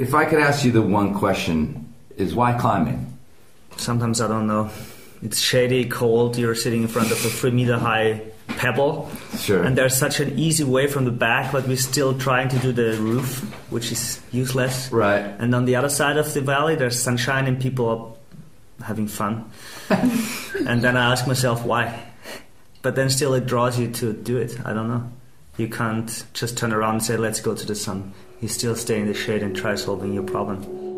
If I could ask you the one question, is why climbing? Sometimes I don't know. It's shady, cold. You're sitting in front of a three meter high pebble. Sure. And there's such an easy way from the back, but we're still trying to do the roof, which is useless. Right. And on the other side of the valley, there's sunshine and people are having fun. and then I ask myself why. But then still it draws you to do it. I don't know. You can't just turn around and say, let's go to the sun. You still stay in the shade and try solving your problem.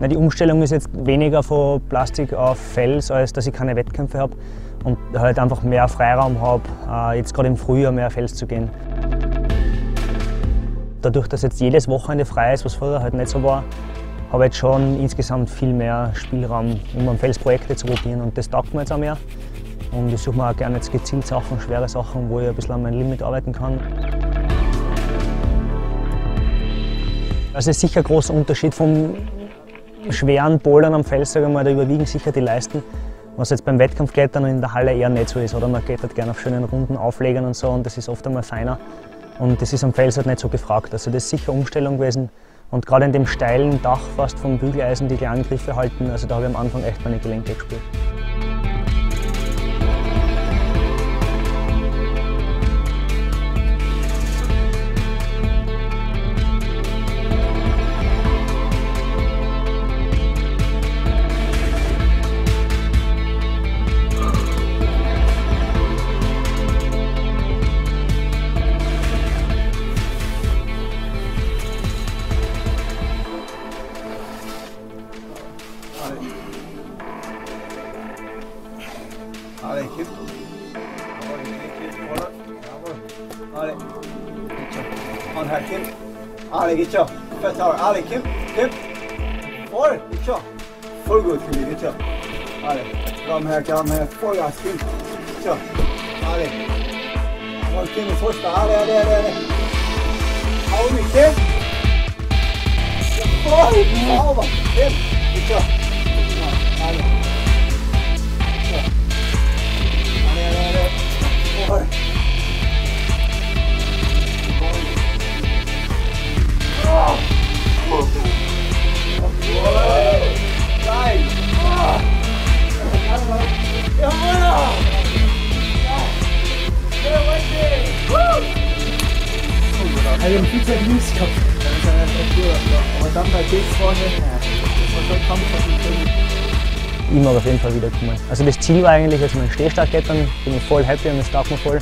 Na, die Umstellung ist jetzt weniger von Plastik auf Fels, als dass ich keine Wettkämpfe habe und halt einfach mehr Freiraum habe, äh, jetzt gerade im Frühjahr mehr Fels zu gehen. Dadurch, dass jetzt jedes Wochenende frei ist, was früher halt nicht so war, habe ich jetzt schon insgesamt viel mehr Spielraum, um am Fels Projekte zu probieren und das taugt mir jetzt auch mehr. Und ich suche mir auch gerne jetzt gezielt Sachen, schwere Sachen, wo ich ein bisschen an mein Limit arbeiten kann. Also es ist sicher ein großer Unterschied vom schweren Bouldern am Fels, sage ich mal, da überwiegen sicher die Leisten. Was jetzt beim Wettkampfklettern in der Halle eher nicht so ist. Oder man klettert gerne auf schönen runden Auflegern und so und das ist oft einmal feiner. Und das ist am Fels halt nicht so gefragt. Also das ist sicher Umstellung gewesen. Und gerade in dem steilen Dach fast vom Bügeleisen die kleinen Griffe halten, also da habe ich am Anfang echt meine Gelenke gespürt. Ali. Geçiyor. Onlar kim? Ali geçiyor. First hour. Ali kim? Kim? For. Geçiyor. For good kimi geçiyor. Ali. Devam her devam her. For guys kim? Geçiyor. Ali. Var kimi forsta. Ali Ali Ali Ali. Avni kim? For. Alba. Kim? Geçiyor. Ich viel Zeit News gehabt. Das ist. Aber dann bei Gates vorne, das war schon Kampf dem Film. Ich mag auf jeden Fall wiederkommen. Also das Ziel war eigentlich jetzt mein Stehstartklettern, bin ich voll happy und das taugt mir voll,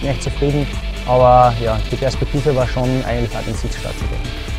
bin echt zufrieden. Aber ja, die Perspektive war schon eigentlich auch den Sitzstart zu gehen.